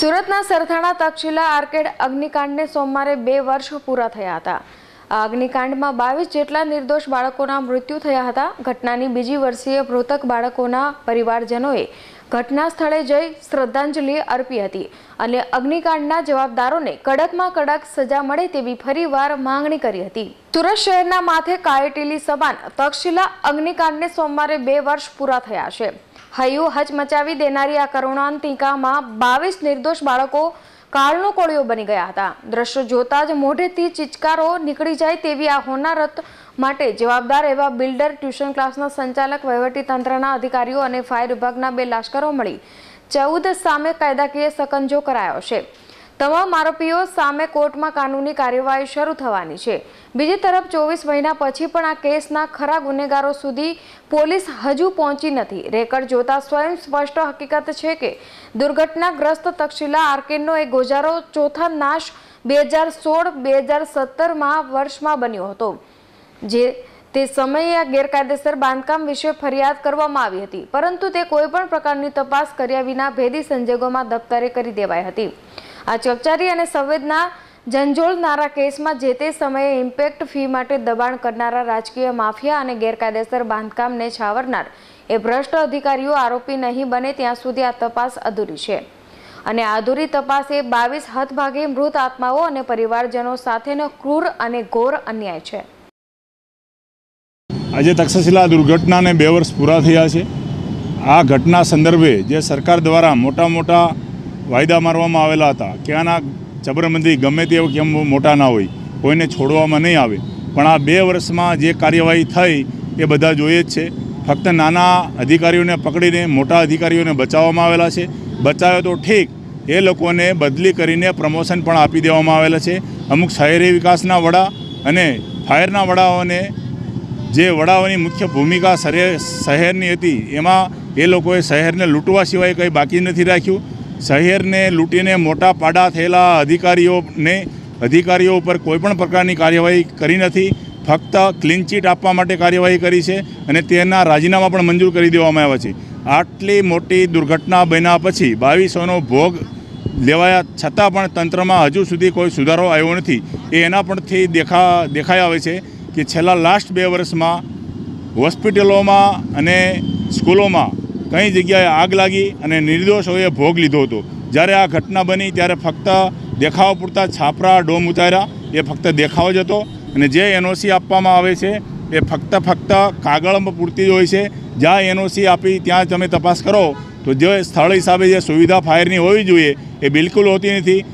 સુરતના સરથાણા તક્ષશિલા આર્કેડ અગ્નિકાંડને સોમવારે બે વર્ષ પૂરા થયા હતા. આ અગ્નિકાંડમાં બાવીસ જેટલા નિર્દોષ બાળકોના મૃત્યુ થયા હતા. ઘટનાની બીજી વર્ષીય મૃતક બાળકોના પરિવારજનોએ ઘટના સ્થળે જઈ શ્રદ્ધાંજલિ અર્પી હતી. અને અગ્નિકાંડના જવાબદારોને કડકમાં કડક સજા મળે તેવી ફરીવાર માંગણી કરી હતી. સુરત શહેરના માથે કાયટેલી સમાન તક્ષશિલા અગ્નિકાંડને સોમવારે બે વર્ષ પૂરા થયા છે. હૈયું હચમચાવી દેનારી આ કરુણાંતિકામાં બાવીસ નિર્દોષ બાળકો કાળનો કોળિયો બની ગયા હતા. દ્રશ્યો જોતા જ મોઢેથી ચિચકારો નીકળી જાય તેવી આ હોનારત માટે જવાબદાર એવા બિલ્ડર, ટ્યુશન ક્લાસના સંચાલક વહીવટીતંત્રના અધિકારીઓ અને ફાયર વિભાગના બે લાશ્કરો મળી ચૌદ સામે કાયદાકીય સકંજો કરાયો છે. તમામ આરોપીઓ સામે કોર્ટમાં કાનૂની કાર્યવાહી શરૂ થવાની છે. બીજી તરફ ચોવીસ મહિના પછી પણ આ કેસના ખરા ગુનેગારો સુધી પોલીસ હજુ પહોંચી નથી. રેકર્ડ જોતા સ્વયં સ્પષ્ટ હકીકત છે કે દુર્ઘટનાગ્રસ્ત તક્ષશિલા આર્કેનનો એક ગોજારો ચોથા નાશ બે હજાર સોળ બે હજાર સત્તરમાં વર્ષમાં બન્યો હતો, જે તે સમયે આ ગેરકાયદેસર બાંધકામ વિશે ફરિયાદ કરવામાં આવી હતી. પરંતુ તે કોઈપણ પ્રકારની તપાસ કર્યા વિના ભેદી સંજોગોમાં દફતરે કરી દેવાઈ હતી. આ ચકચારી અને સંવેદના ઝંઝોળનારા કેસમાં જે તે સમયે ઇમ્પેક્ટ ફી માટે દબાણ કરનારા રાજકીય માફિયા અને ગેરકાયદેસર બાંધકામને છાવરનાર એ ભ્રષ્ટ અધિકારીઓ આરોપી નહીં બને ત્યાં સુધી આ તપાસ અધૂરી છે. અને અધૂરી તપાસ એ બાવીસ હદભાગે મૃત આત્માઓ અને પરિવારજનો સાથેનો ક્રૂર અને ઘોર અન્યાય છે. આજે તક્ષશિલા દુર્ઘટનાને બે વર્ષ પૂરા થયા છે. આ ઘટના સંદર્ભે જે સરકાર દ્વારા મોટા મોટા વાયદા મારવામાં આવેલા હતા કે આના જબરબંધી ગમે તે કેમ મોટા ના હોય, કોઈને છોડવામાં નહીં આવે. પણ આ બે વર્ષમાં જે કાર્યવાહી થઈ એ બધા જોઈએ જ છે. ફક્ત નાના અધિકારીઓને પકડીને મોટા અધિકારીઓને બચાવવામાં આવેલા છે. બચાવ્યો તો ઠીક, એ લોકોને બદલી કરીને પ્રમોશન પણ આપી દેવામાં આવેલા છે. અમુક શહેરી વિકાસના વડા અને ફાયરના વડાઓને જે વડાઓની મુખ્ય ભૂમિકા શહેર શહેરની હતી, એમાં એ લોકોએ શહેરને લૂંટવા સિવાય કંઈ બાકી નથી રાખ્યું. શહેરને લૂંટીને મોટા પાડા થયેલા અધિકારીઓને અધિકારીઓ ઉપર કોઈપણ પ્રકારની કાર્યવાહી કરી નથી. ફક્ત ક્લીન ચીટ આપવા માટે કાર્યવાહી કરી છે અને તેના રાજીનામા પણ મંજૂર કરી દેવામાં આવ્યા છે. આટલી મોટી દુર્ઘટના બન્યા પછી બાવીસોનો ભોગ લેવાયા છતાં પણ તંત્રમાં હજુ સુધી કોઈ સુધારો આવ્યો નથી. એ એના પરથી દેખા, દેખાઈ આવે છે કે છેલ્લા લાસ્ટ બે વર્ષમાં હોસ્પિટલોમાં અને સ્કૂલોમાં કઈ જગ્યાએ આગ લાગી અને નિર્દોષોએ ભોગ લીધો હતો. જ્યારે આ ઘટના બની, ત્યારે ફક્ત દેખાવ પૂરતા છાપરા ડોમ ઉતાર્યા. એ ફક્ત દેખાવ જ હતો અને જે એનઓસી આપવામાં આવે છે, એ ફક્ત ફક્ત કાગળમાં પૂરતી જ હોય છે. જ્યાં એનઓસી આપી, ત્યાં તમે તપાસ કરો. તો જે સ્થળ હિસાબે જે સુવિધા ફાયરની હોવી જોઈએ, એ બિલકુલ હોતી નથી.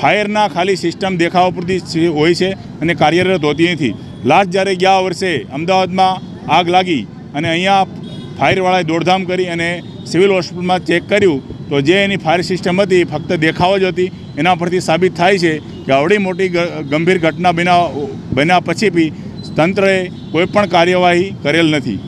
ફાયરના ખાલી સિસ્ટમ દેખાવ પૂરતી હોય છે અને કાર્યરત હોતી નથી. લાસ્ટ જ્યારે ગયા વર્ષે અમદાવાદમાં આગ લાગી અને અહીંયા ફાયરવાળાએ દોડધામ કરી અને સિવિલ હોસ્પિટલમાં ચેક કર્યું તો જે એની ફાયર સિસ્ટમ હતી ફક્ત દેખાવ જ હતી. એના પરથી સાબિત થાય છે કે આવડી મોટી ગંભીર ઘટના બન્યા બન્યા પછી બી તંત્રએ કોઈ પણ કાર્યવાહી કરેલ નથી.